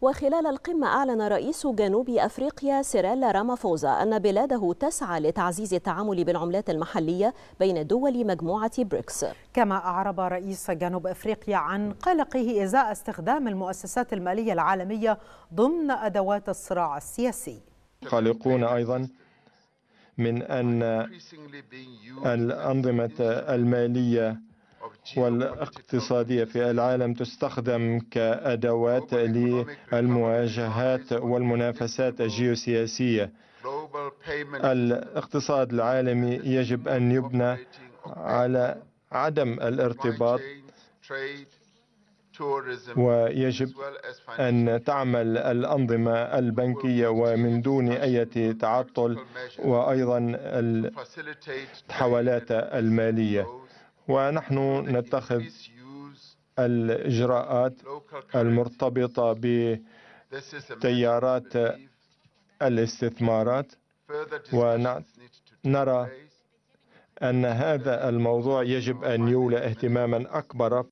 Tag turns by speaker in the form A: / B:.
A: وخلال القمة أعلن رئيس جنوب أفريقيا سيريل رامافوزا أن بلاده تسعى لتعزيز التعامل بالعملات المحلية بين دول مجموعة بريكس.
B: كما أعرب رئيس جنوب أفريقيا عن قلقه إزاء استخدام المؤسسات المالية العالمية ضمن أدوات الصراع السياسي.
C: قلقون أيضا من أن الأنظمة المالية والاقتصادية في العالم تستخدم كأدوات للمواجهات والمنافسات الجيوسياسية. الاقتصاد العالمي يجب أن يبنى على عدم الارتباط ويجب أن تعمل الأنظمة البنكية ومن دون أي تعطل وأيضا التحولات المالية. ونحن نتخذ الإجراءات المرتبطة بتيارات الاستثمارات ونرى أن هذا الموضوع يجب أن يولى اهتماما أكبر